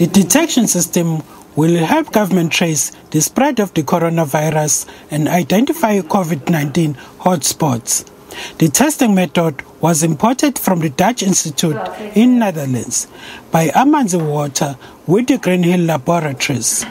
The detection system will help government trace the spread of the coronavirus and identify COVID 19 hotspots. The testing method was imported from the Dutch Institute in Netherlands by Amanzi Water with the Greenhill Laboratories.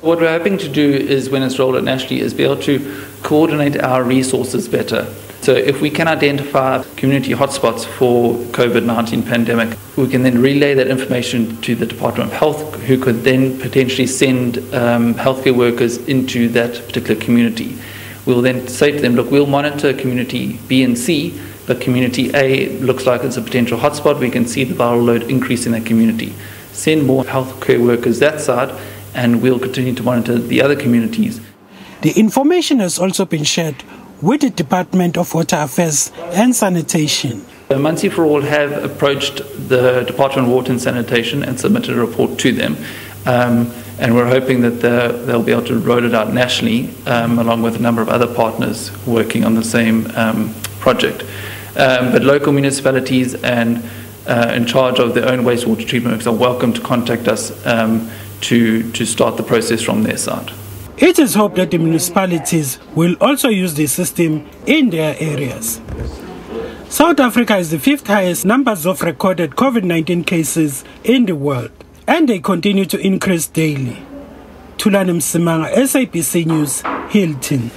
What we're hoping to do is, when it's rolled out nationally, is be able to coordinate our resources better. So if we can identify community hotspots for COVID-19 pandemic, we can then relay that information to the Department of Health, who could then potentially send um, healthcare workers into that particular community. We'll then say to them, look, we'll monitor community B and C, but community A looks like it's a potential hotspot. We can see the viral load increase in that community. Send more healthcare workers that side, and we'll continue to monitor the other communities. The information has also been shared with the Department of Water Affairs and Sanitation. Muncie for All have approached the Department of Water and Sanitation and submitted a report to them. Um, and we're hoping that they'll be able to roll it out nationally, um, along with a number of other partners working on the same um, project. Um, but local municipalities and uh, in charge of their own wastewater treatment works are welcome to contact us um, to, to start the process from their side. It is hoped that the municipalities will also use the system in their areas. South Africa is the fifth highest numbers of recorded COVID 19 cases in the world, and they continue to increase daily. Tulani Msimanga, SABC News, Hilton.